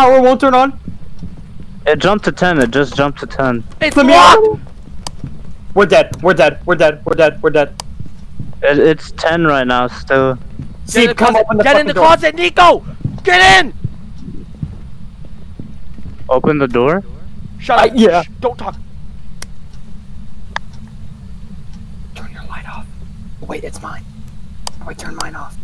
power won't turn on. It jumped to 10. It just jumped to 10. It's Let me locked! We're dead. We're dead. We're dead. We're dead. We're dead. It, it's 10 right now still. Get in come closet. open the Get in the door. closet, Nico! Get in! Open the door. Shut Uh, up. yeah. Shh, don't talk. Turn your light off. Wait, it's mine. Wait, turn mine off.